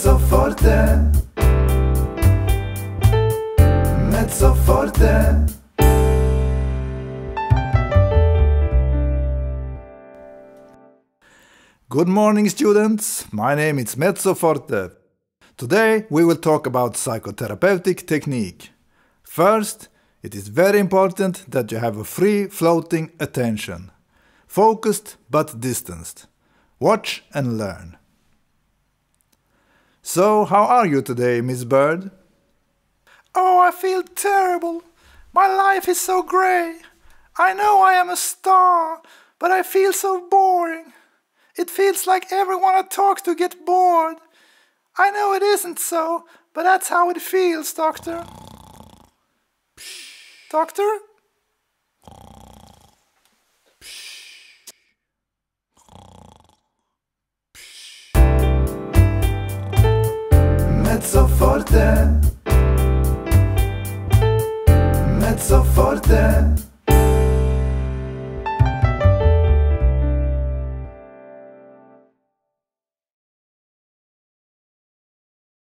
forte. Mezzo forte. Good morning, students. My name is Mezzo Forte. Today we will talk about psychotherapeutic technique. First, it is very important that you have a free floating attention. Focused but distanced. Watch and learn. So, how are you today, Miss Bird? Oh, I feel terrible. My life is so grey. I know I am a star, but I feel so boring. It feels like everyone I talk to get bored. I know it isn't so, but that's how it feels, Doctor. Doctor? Mezzo forte. Mezzo forte.